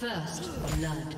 First blood.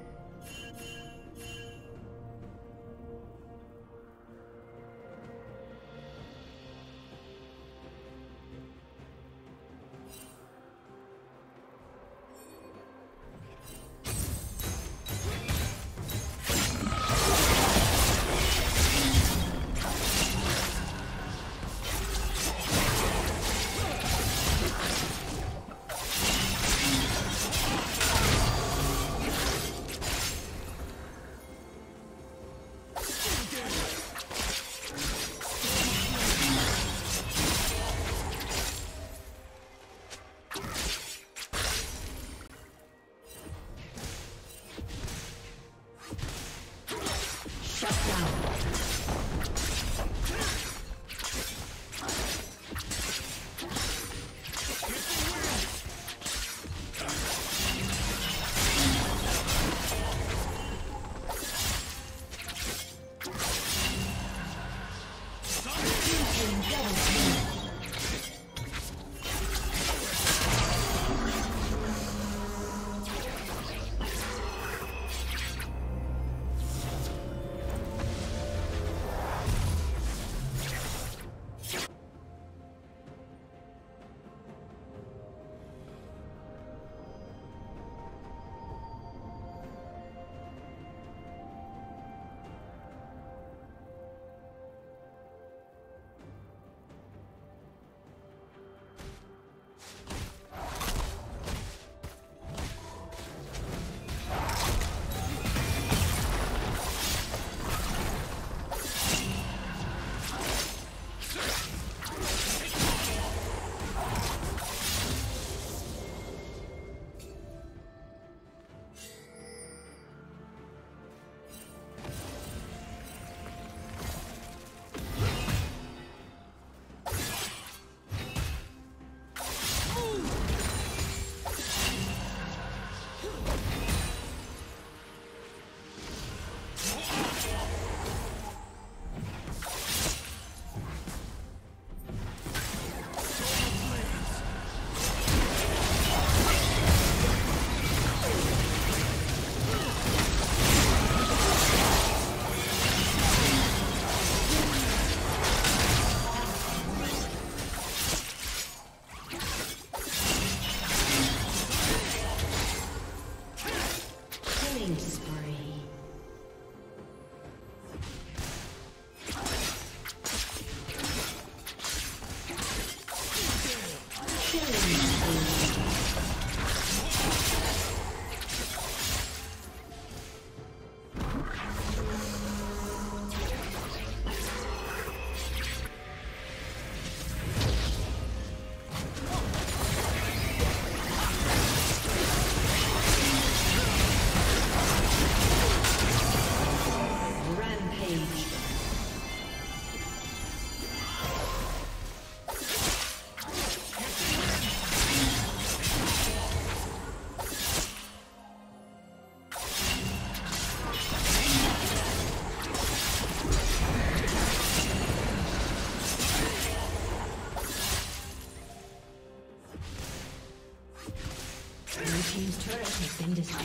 Been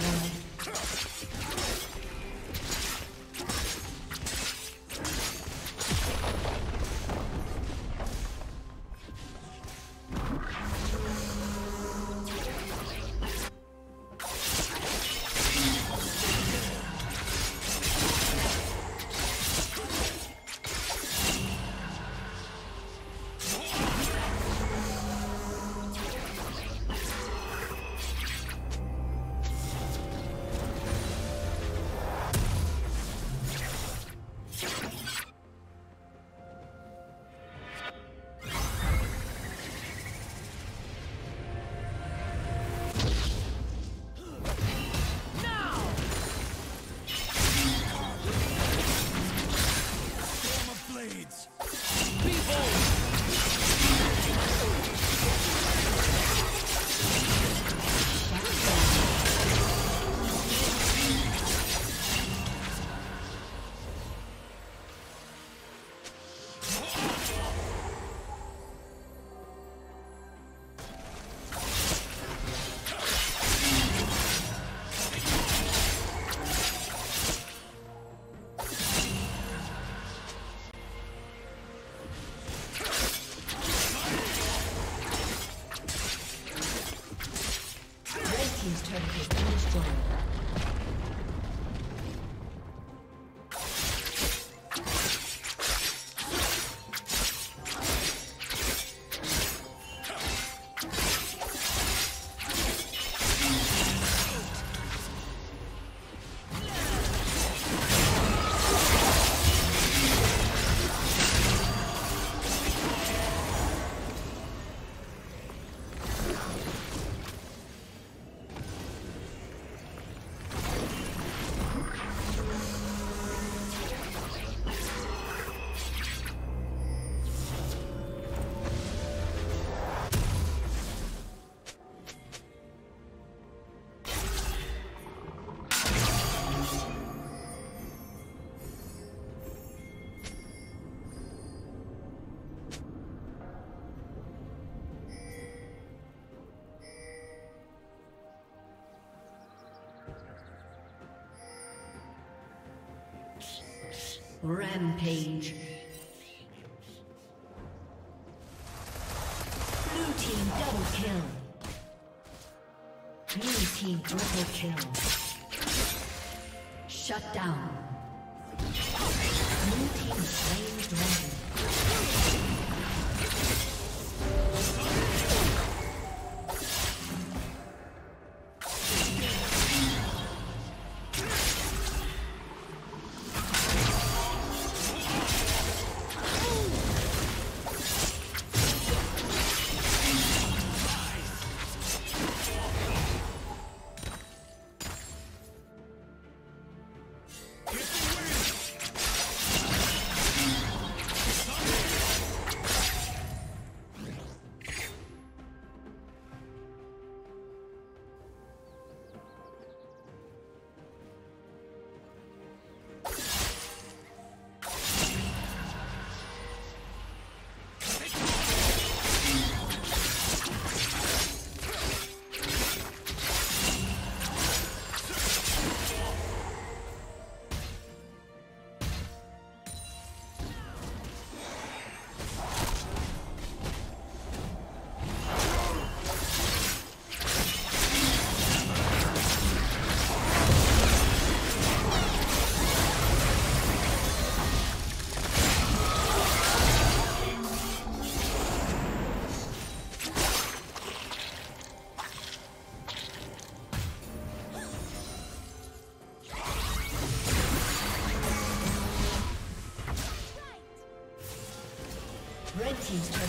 Rampage. Blue team double kill. Blue team triple kill. Shut down. Blue team slain dragon. team's turret.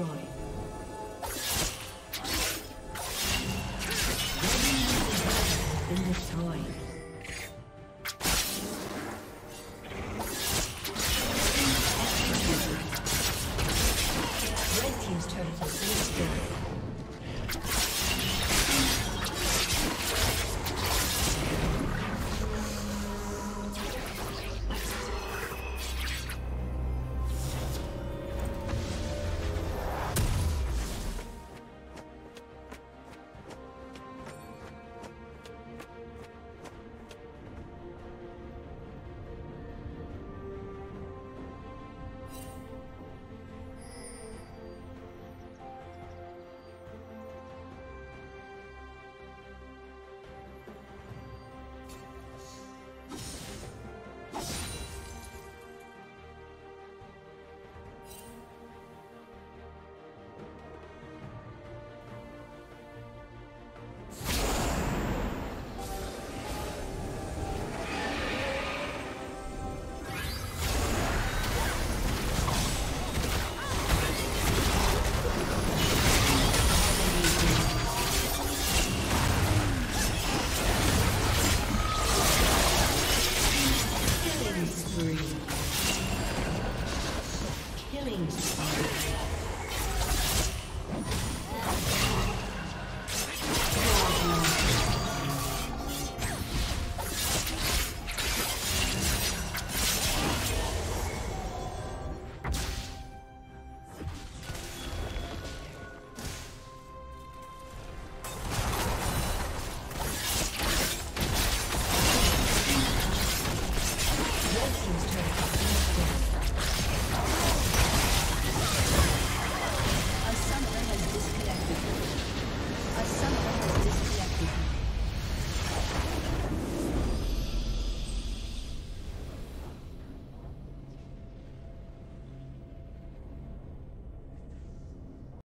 Destroyed.